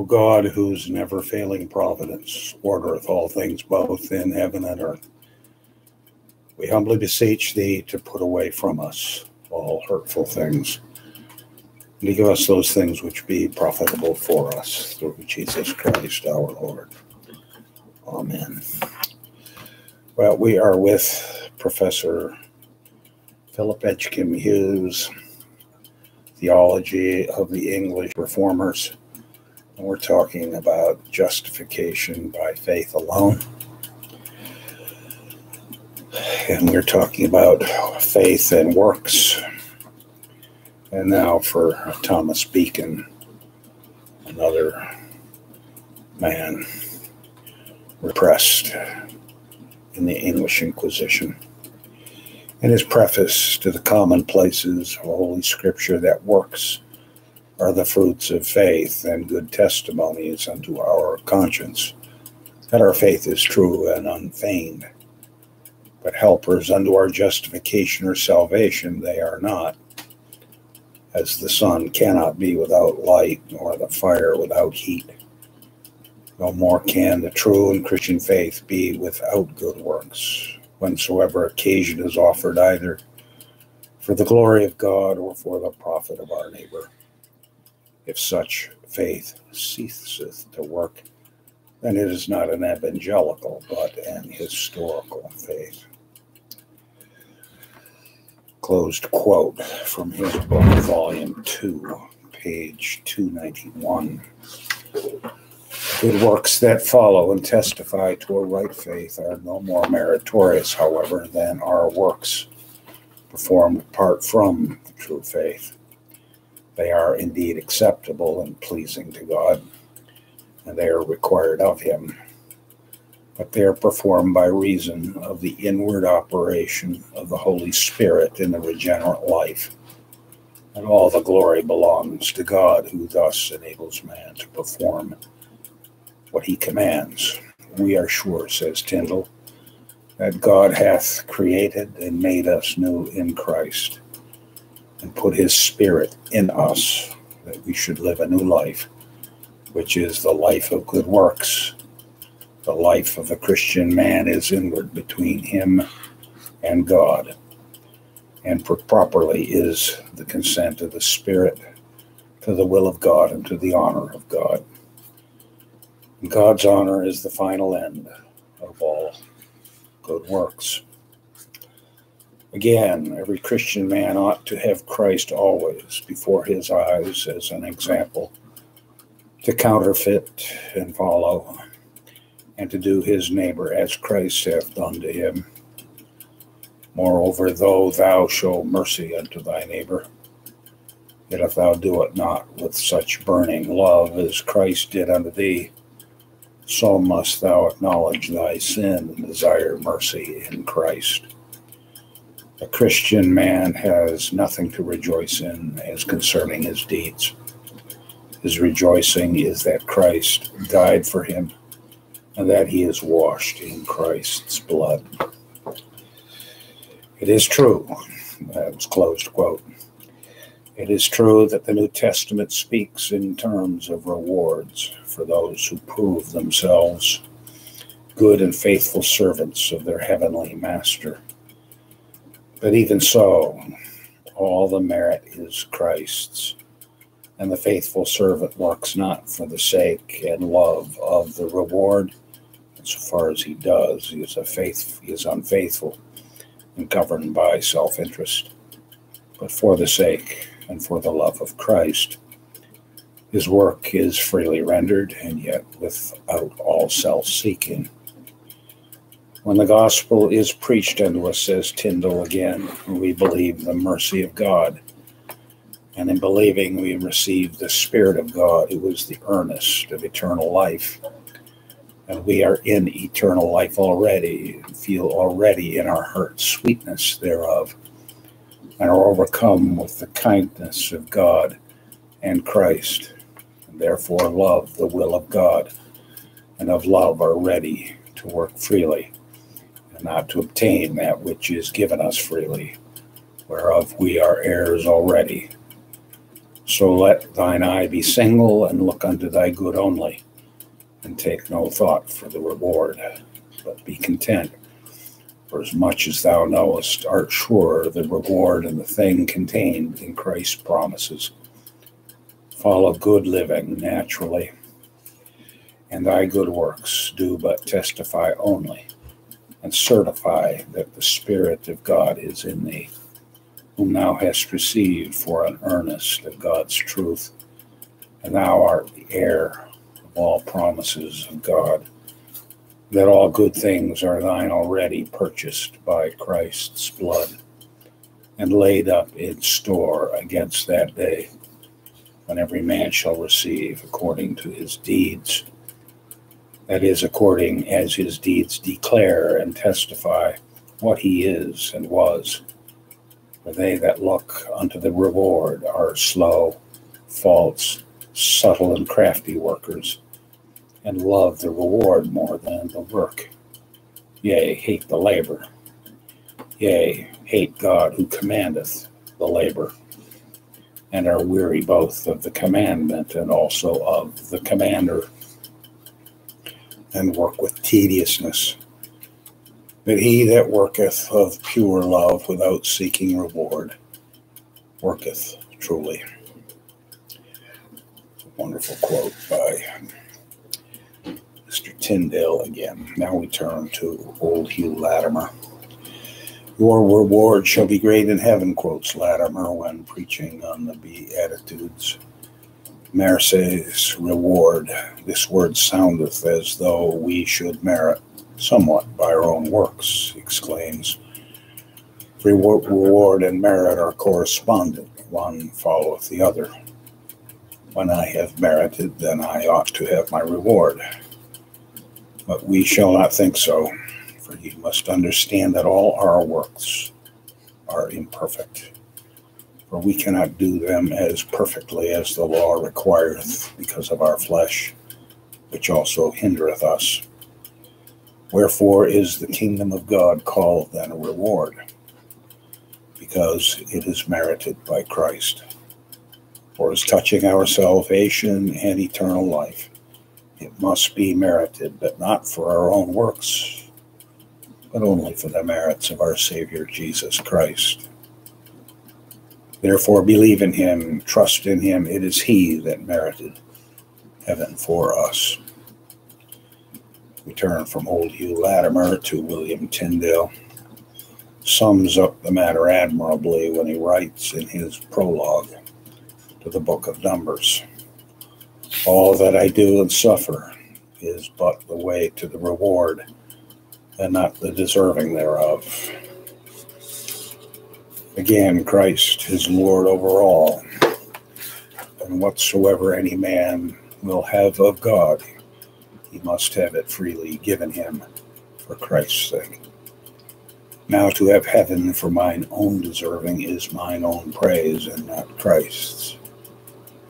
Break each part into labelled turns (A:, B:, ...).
A: O God, whose never failing providence ordereth all things both in heaven and earth, we humbly beseech thee to put away from us all hurtful things, and to give us those things which be profitable for us through Jesus Christ our Lord. Amen. Well, we are with Professor Philip Edgcumbe Hughes, Theology of the English Reformers we're talking about justification by faith alone. And we're talking about faith and works. And now for Thomas Becon, another man repressed in the English Inquisition. In his preface to the commonplaces of Holy Scripture that works are the fruits of faith and good testimonies unto our conscience that our faith is true and unfeigned. But helpers unto our justification or salvation they are not. As the sun cannot be without light, nor the fire without heat. No more can the true and Christian faith be without good works, whensoever occasion is offered either for the glory of God or for the profit of our neighbor. If such faith ceaseth to work, then it is not an evangelical, but an historical faith. Closed quote from his book, Volume 2, page 291. Good works that follow and testify to a right faith are no more meritorious, however, than our works performed apart from the true faith. They are indeed acceptable and pleasing to God, and they are required of Him. But they are performed by reason of the inward operation of the Holy Spirit in the regenerate life. And all the glory belongs to God, who thus enables man to perform what he commands. We are sure, says Tyndale, that God hath created and made us new in Christ and put his spirit in us that we should live a new life, which is the life of good works. The life of a Christian man is inward between him and God, and properly is the consent of the Spirit to the will of God and to the honor of God. God's honor is the final end of all good works. Again, every Christian man ought to have Christ always before his eyes as an example, to counterfeit and follow, and to do his neighbor as Christ hath done to him. Moreover, though thou show mercy unto thy neighbor, yet if thou do it not with such burning love as Christ did unto thee, so must thou acknowledge thy sin and desire mercy in Christ. A Christian man has nothing to rejoice in as concerning his deeds. His rejoicing is that Christ died for him and that he is washed in Christ's blood. It is true, that was closed quote. It is true that the New Testament speaks in terms of rewards for those who prove themselves good and faithful servants of their heavenly master. But even so, all the merit is Christ's, and the faithful servant works not for the sake and love of the reward. So far as he does, he is a faith he is unfaithful and governed by self-interest, but for the sake and for the love of Christ. His work is freely rendered, and yet without all self-seeking. When the gospel is preached unto us, says Tyndale again, we believe the mercy of God. And in believing, we receive the Spirit of God, who is the earnest of eternal life. And we are in eternal life already, feel already in our hearts sweetness thereof, and are overcome with the kindness of God and Christ, and therefore love the will of God, and of love are ready to work freely not to obtain that which is given us freely, whereof we are heirs already. So let thine eye be single and look unto thy good only, and take no thought for the reward, but be content. For as much as thou knowest, art sure the reward and the thing contained in Christ's promises. Follow good living naturally, and thy good works do but testify only, and certify that the Spirit of God is in thee whom thou hast received for an earnest of God's truth, and thou art the heir of all promises of God, that all good things are thine already purchased by Christ's blood, and laid up in store against that day, when every man shall receive according to his deeds. That is, according as his deeds declare and testify what he is and was for they that look unto the reward are slow, false, subtle, and crafty workers, and love the reward more than the work. Yea, hate the labor. Yea, hate God who commandeth the labor, and are weary both of the commandment and also of the commander, and work with tediousness but he that worketh of pure love without seeking reward worketh truly. Wonderful quote by Mr. Tyndale again. Now we turn to old Hugh Latimer. Your reward shall be great in heaven, quotes Latimer when preaching on the Beatitudes. Mercy's reward. This word soundeth as though we should merit somewhat by our own works, exclaims. Reward and merit are correspondent, one followeth the other. When I have merited, then I ought to have my reward. But we shall not think so, for ye must understand that all our works are imperfect. For we cannot do them as perfectly as the law requireth because of our flesh, which also hindereth us. Wherefore is the kingdom of God called then a reward? Because it is merited by Christ. For as touching our salvation and eternal life, it must be merited, but not for our own works, but only for the merits of our Savior Jesus Christ. Therefore, believe in him, trust in him. It is he that merited heaven for us. We turn from old Hugh Latimer to William Tyndale. Sums up the matter admirably when he writes in his prologue to the book of Numbers All that I do and suffer is but the way to the reward, and not the deserving thereof. Again, Christ is Lord over all, and whatsoever any man will have of God, he must have it freely given him for Christ's sake. Now to have heaven for mine own deserving is mine own praise and not Christ's.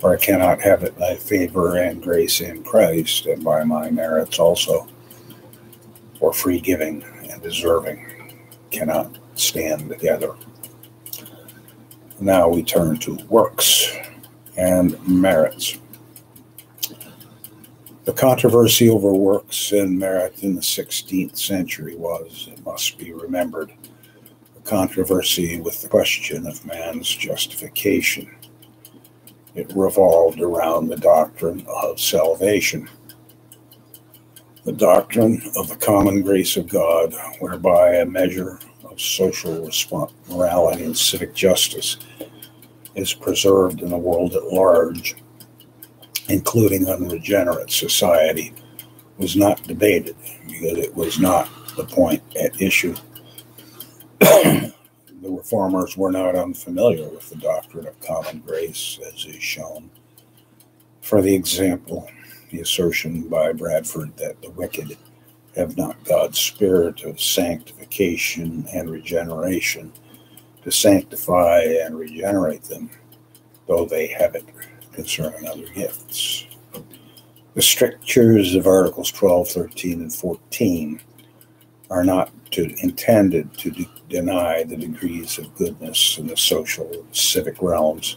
A: For I cannot have it by favor and grace in Christ and by my merits also. For free giving and deserving cannot stand together. Now we turn to works and merits. The controversy over works and merit in the 16th century was, it must be remembered, a controversy with the question of man's justification. It revolved around the doctrine of salvation, the doctrine of the common grace of God, whereby a measure social morality and civic justice is preserved in the world at large including unregenerate society, was not debated because it was not the point at issue. the reformers were not unfamiliar with the doctrine of common grace, as is shown. For the example, the assertion by Bradford that the wicked have not God's spirit of sanctification and regeneration to sanctify and regenerate them, though they have it concerning other gifts. The strictures of Articles 12, 13, and 14 are not to, intended to de- deny the degrees of goodness in the social civic realms.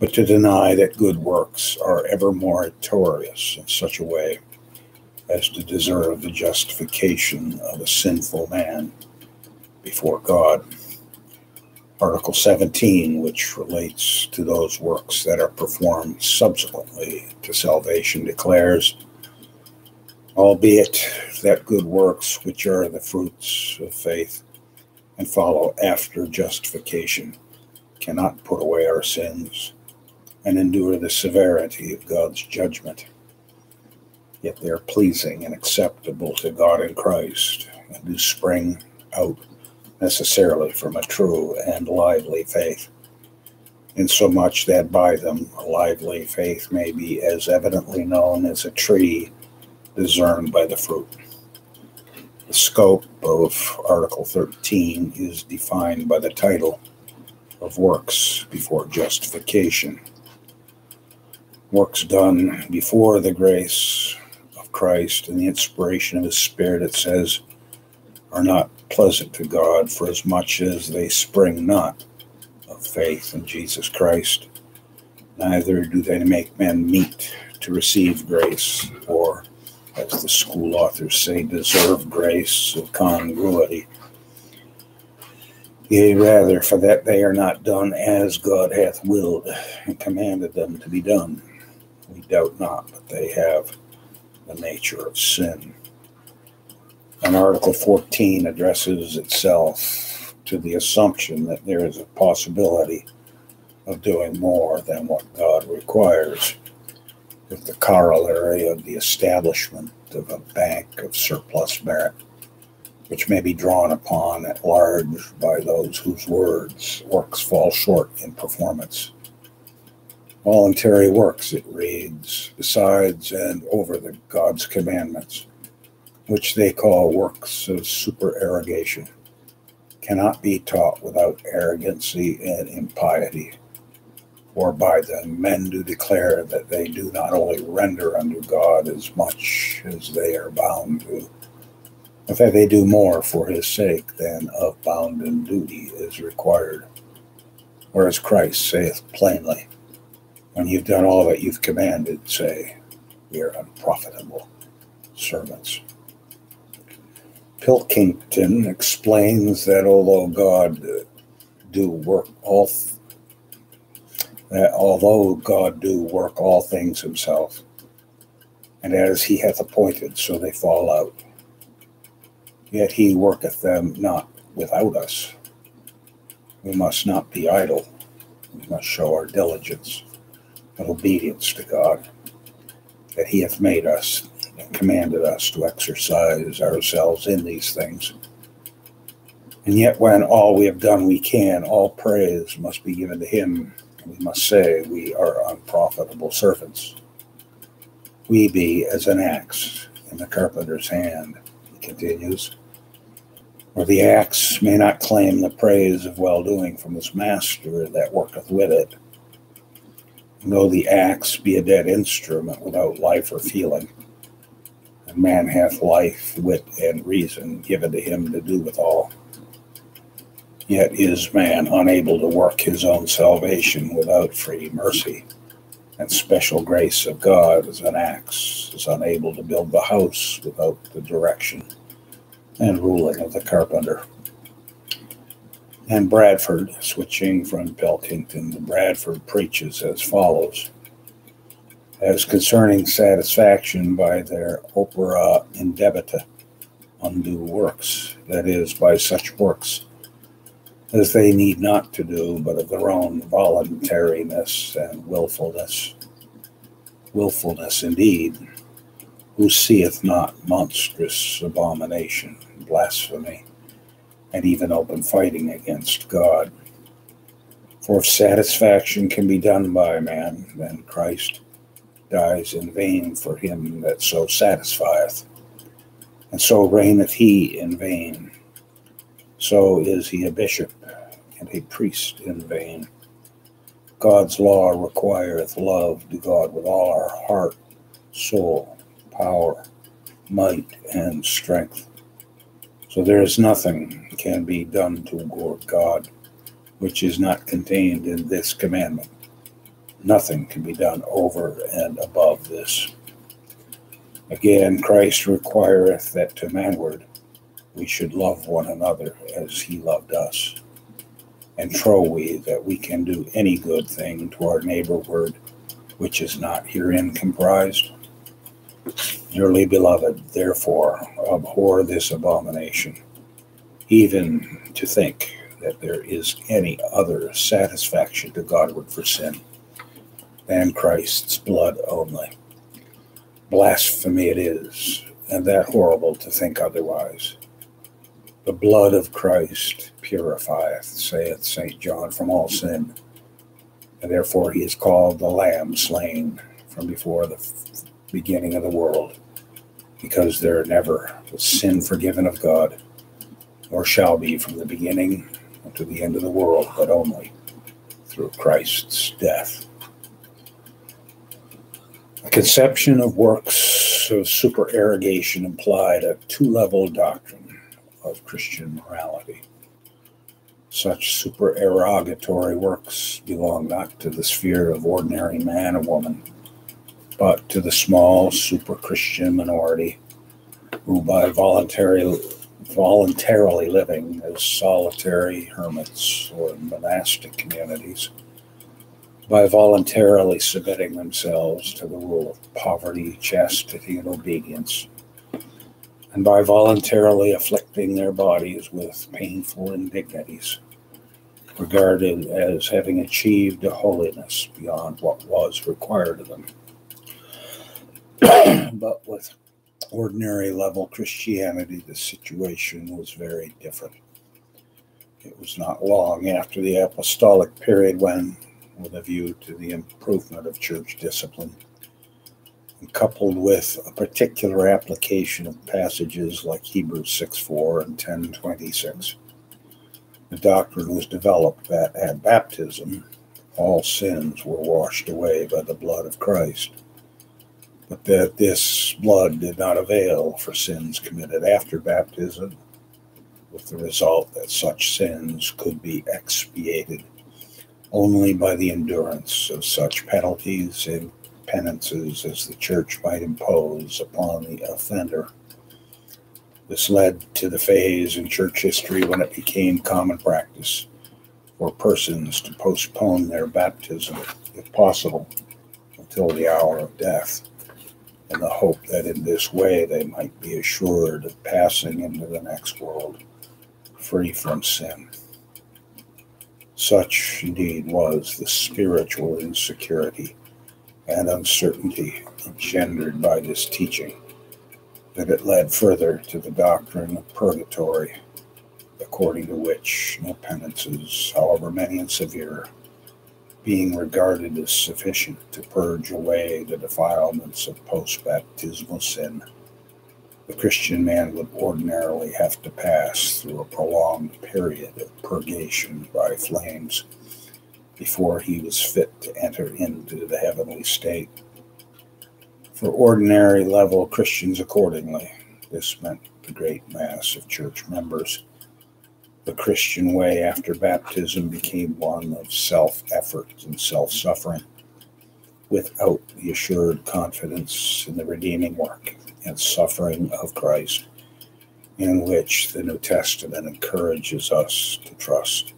A: but to deny that good works are ever meritorious in such a way as to deserve the justification of a sinful man before God. Article 17, which relates to those works that are performed subsequently to salvation, declares, albeit that good works which are the fruits of faith and follow after justification cannot put away our sins and endure the severity of God's judgment. Yet they are pleasing and acceptable to God in Christ and do spring out necessarily from a true and lively faith, insomuch that by them a lively faith may be as evidently known as a tree discerned by the fruit. The scope of Article 13 is defined by the title of works before justification. Works done before the grace Christ and the inspiration of His Spirit, it says, are not pleasant to God for as much as they spring not of faith in Jesus Christ. Neither do they make men meet to receive grace, or, as the school authors say, deserve grace of congruity. Yea, rather, for that they are not done as God hath willed and commanded them to be done. We doubt not, but they have the nature of sin. And Article 14 addresses itself to the assumption that there is a possibility of doing more than what God requires, with the corollary of the establishment of a bank of surplus merit, which may be drawn upon at large by those whose words works fall short in performance. Voluntary works, it reads, besides and over the God's commandments which they call works of supererogation, cannot be taught without arrogancy and impiety. For by them men do declare that they do not only render unto God as much as they are bound to, but that they do more for his sake than of bounden duty is required. Whereas Christ saith plainly, When you've done all that you've commanded, say, We are unprofitable servants. Pilkington explains that although God do work all th- that although God do work all things himself, and as he hath appointed, so they fall out. Yet he worketh them not without us. We must not be idle. We must show our diligence and obedience to God, that he hath made us and commanded us to exercise ourselves in these things. And yet, when all we have done we can, all praise must be given to Him. We must say we are unprofitable servants. We be as an axe in the carpenter's hand, he continues. For the axe may not claim the praise of well doing from his master that worketh with it. Though the axe be a dead instrument without life or feeling, and man hath life, wit, and reason given to him to do withal. Yet is man unable to work his own salvation without free mercy and special grace of God as an axe is unable to build the house without the direction and ruling of the carpenter. And Bradford, switching from Pilkington to Bradford, preaches as follows as concerning satisfaction by their opera indebita undue works, that is, by such works as they need not to do, but of their own voluntariness and wilfulness. Wilfulness indeed, who seeth not monstrous abomination, and blasphemy, and even open fighting against God. For if satisfaction can be done by man, then Christ dies in vain for him that so satisfieth, and so reigneth he in vain. So is he a bishop and a priest in vain. God's law requireth love to God with all our heart, soul, power, might, and strength. So there is nothing can be done toward God which is not contained in this commandment Nothing can be done over and above this. Again, Christ requireth that to manward we should love one another as he loved us. And trow we that we can do any good thing to our neighborward which is not herein comprised. Dearly beloved, therefore, abhor this abomination, even to think that there is any other satisfaction to Godward for sin than Christ's blood only. Blasphemy it is, and that horrible to think otherwise. The blood of Christ purifieth, saith St. John, from all sin, and therefore he is called the Lamb slain from before the beginning of the world, because there never was sin forgiven of God, nor shall be from the beginning unto the end of the world, but only through Christ's death. The conception of works of supererogation implied a two level doctrine of Christian morality. Such supererogatory works belong not to the sphere of ordinary man or woman, but to the small super Christian minority who, by voluntary, voluntarily living as solitary hermits or monastic communities, by voluntarily submitting themselves to the rule of poverty, chastity, and obedience, and by voluntarily afflicting their bodies with painful indignities, regarded as having achieved a holiness beyond what was required of them. but with ordinary level Christianity, the situation was very different. It was not long after the apostolic period when with a view to the improvement of church discipline. And coupled with a particular application of passages like Hebrews 6 4 and 10 26, the doctrine was developed that at baptism, all sins were washed away by the blood of Christ, but that this blood did not avail for sins committed after baptism, with the result that such sins could be expiated only by the endurance of such penalties and penances as the church might impose upon the offender. This led to the phase in church history when it became common practice for persons to postpone their baptism, if possible, until the hour of death, in the hope that in this way they might be assured of passing into the next world free from sin. Such indeed was the spiritual insecurity and uncertainty engendered by this teaching that it led further to the doctrine of purgatory, according to which no penances, however many and severe, being regarded as sufficient to purge away the defilements of post baptismal sin the Christian man would ordinarily have to pass through a prolonged period of purgation by flames before he was fit to enter into the heavenly state. For ordinary level Christians, accordingly, this meant the great mass of church members. The Christian way after baptism became one of self effort and self suffering, without the assured confidence in the redeeming work and suffering of Christ, in which the New Testament encourages us to trust.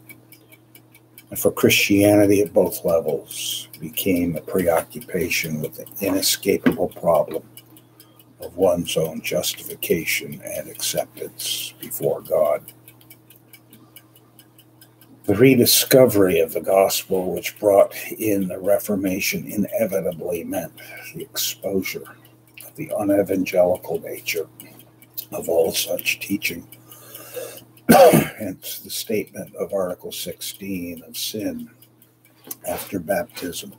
A: And for Christianity at both levels became a preoccupation with the inescapable problem of one's own justification and acceptance before God. The rediscovery of the gospel, which brought in the Reformation, inevitably meant the exposure of the unevangelical nature of all such teaching. Hence the statement of Article 16 of sin after baptism.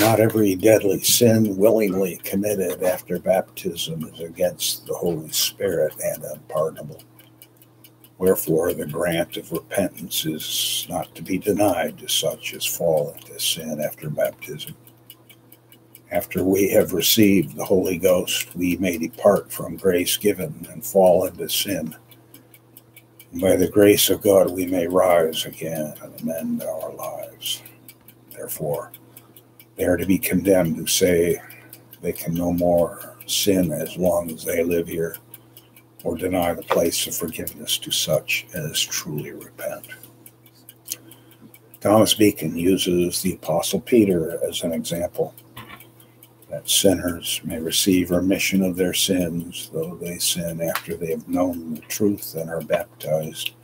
A: Not every deadly sin willingly committed after baptism is against the Holy Spirit and unpardonable. Wherefore, the grant of repentance is not to be denied to such as fall into sin after baptism after we have received the Holy Ghost, we may depart from grace given and fall into sin. And by the grace of God, we may rise again and amend our lives. Therefore, They are to be condemned who say they can no more sin as long as they live here or deny the place of forgiveness to such as truly repent. Thomas Becon uses the Apostle Peter as an example that sinners may receive remission of their sins, though they sin after they have known the truth and are baptized.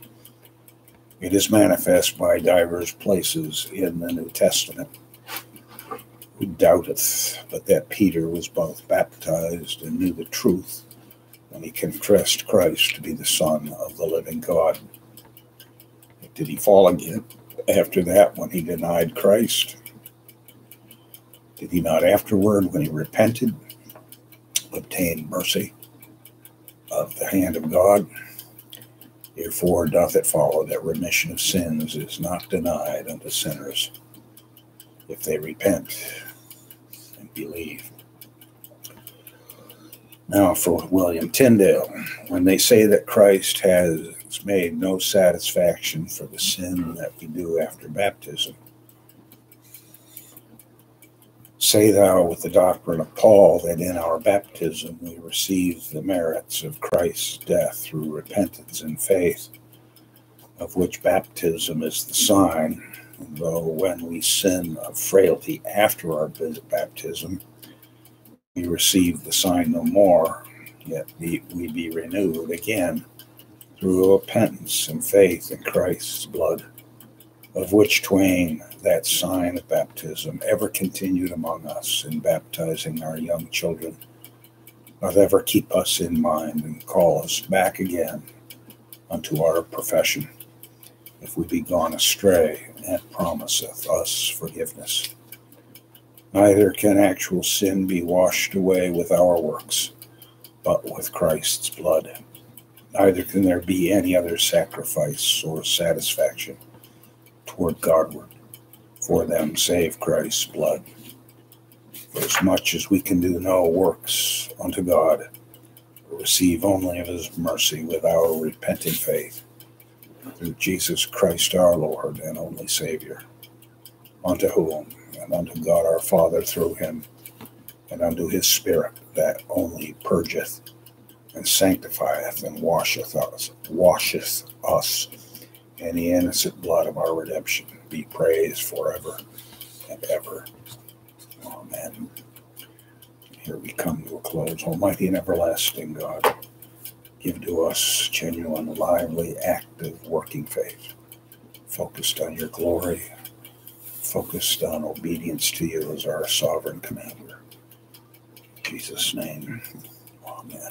A: It is manifest by divers places in the New Testament. Who doubteth but that Peter was both baptized and knew the truth when he confessed Christ to be the Son of the living God? Did he fall again after that when he denied Christ? Did he not afterward, when he repented, obtain mercy of the hand of God? Therefore doth it follow that remission of sins is not denied unto sinners if they repent and believe. Now, for William Tyndale, when they say that Christ has made no satisfaction for the sin that we do after baptism, Say thou with the doctrine of Paul that in our baptism we receive the merits of Christ's death through repentance and faith, of which baptism is the sign, though when we sin of frailty after our baptism, we receive the sign no more, yet we be renewed again through repentance and faith in Christ's blood of which twain that sign of baptism ever continued among us in baptizing our young children, doth ever keep us in mind and call us back again unto our profession, if we be gone astray, and promiseth us forgiveness. Neither can actual sin be washed away with our works, but with Christ's blood. Neither can there be any other sacrifice or satisfaction toward Godward. For them save Christ's blood. For as much as we can do no works unto God, receive only of his mercy with our repenting faith, through Jesus Christ our Lord and only Savior, unto whom and unto God our Father through him, and unto his Spirit that only purgeth and sanctifieth and washeth us, washeth us and the innocent blood of our redemption be praised forever and ever. Amen. Here we come to a close. Almighty and everlasting God, give to us genuine, lively, active, working faith, focused on your glory, focused on obedience to you as our sovereign commander. In Jesus' name, amen.